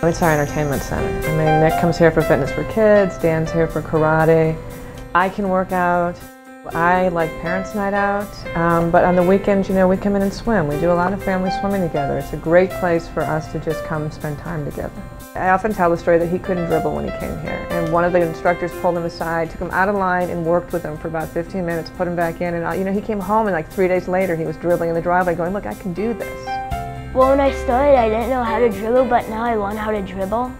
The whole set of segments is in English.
It's our entertainment center. I mean, Nick comes here for Fitness for Kids, Dan's here for karate. I can work out. I like parents' night out, um, but on the weekends, you know, we come in and swim. We do a lot of family swimming together. It's a great place for us to just come spend time together. I often tell the story that he couldn't dribble when he came here, and one of the instructors pulled him aside, took him out of line, and worked with him for about 15 minutes, put him back in, and uh, you know, he came home, and like three days later, he was dribbling in the driveway, going, "Look, I can do this." Well, when I started, I didn't know how to dribble, but now I learn how to dribble.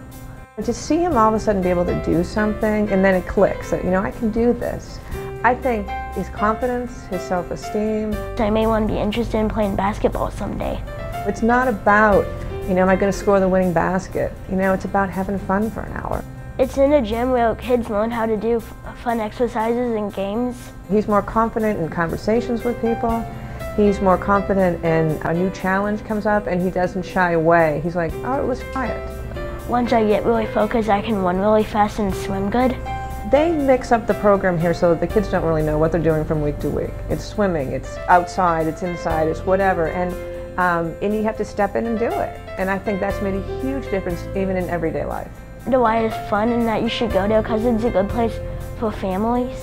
To see him all of a sudden be able to do something, and then it clicks that, you know, I can do this. I think his confidence, his self-esteem. I may want to be interested in playing basketball someday. It's not about, you know, am I going to score the winning basket? You know, it's about having fun for an hour. It's in a gym where kids learn how to do fun exercises and games. He's more confident in conversations with people. He's more confident and a new challenge comes up and he doesn't shy away. He's like, oh, let's try it. Once I get really focused, I can run really fast and swim good. They mix up the program here so that the kids don't really know what they're doing from week to week. It's swimming, it's outside, it's inside, it's whatever. And, um, and you have to step in and do it. And I think that's made a huge difference even in everyday life. The Y is fun and that you should go there because it's a good place for families.